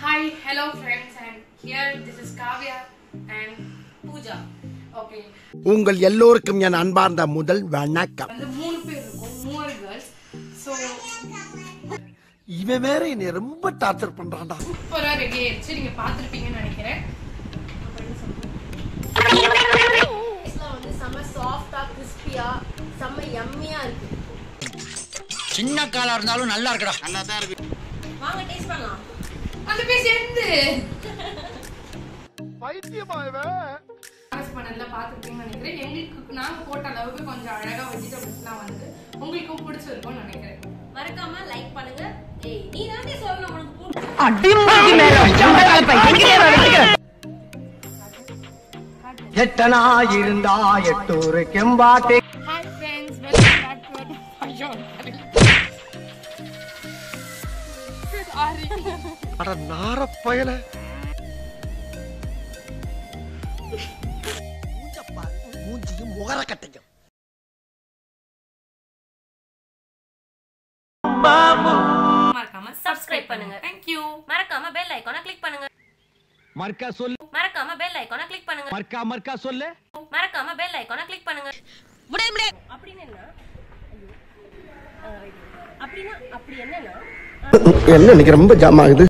Hi, hello friends, and here. This is Kavya and Pooja. Okay, உங்கள் எல்லோருக்கும் என் அன்பார்ந்த முதல் வணக்கம். வந்து மூணு பேர் இருக்கும் மூணு கேர்ள்ஸ் ஸோ இவன் வேற என்னை ரொம்ப டார்ச்சர் பண்றான்டா. சூப்பராக ரெடி ஆயிடுச்சு. நீங்க பார்த்துருப்பீங்கன்னு நினைக்கிறேன். வந்து செம்ம சாஃப்டா கிறிஸ்பியா செம்ம யம்மியா இருக்கு. சின்ன காலா இருந்தாலும் நல்லா இருக்குடா. வாங்க டேஸ்ட் பண்ணலாம். அந்த பேர் சேர்ந்து பைத்தியமா இவன் அரசு பண்ணல பார்த்துருப்பீங்கன்னு நினைக்கிறேன். எங்களுக்கு நாங்க போட்ட அளவுக்கு கொஞ்சம் அழகா வெஜிடபிள்ஸ்லாம் வந்து உங்களுக்கும் பிடிச்சிருக்கும்னு நினைக்கிறேன். மறக்காம லைக் பண்ணுங்க. ஏய் நீ தானே சொல்லணும் உனக்கு பிடிச்ச எட்டனா இருந்தா எட்டூரு கெம்பாட்டே hi friends welcome back to ஐயோ சாரி அட நார பயல. மூஞ்சியும் முகர கட்டையும். மறக்காம Subscribe பண்ணுங்க. தேங்க் யூ மறக்காம பெல் ஐகானை கிளிக் பண்ணுங்க. மர்க்கா சொல்லு. மறக்காம பெல் ஐகானை கிளிக் பண்ணுங்க. மர்க்கா மர்க்கா சொல்லு. மறக்காம பெல் ஐகானை கிளிக் பண்ணுங்க. முடிய முடிய அப்படின்னு என்ன? ஐயோ. ஆ, அப்படின்னா அப்படி என்னன்னா என்ன இன்னைக்கு ரொம்ப ஜாம் ஆகுது.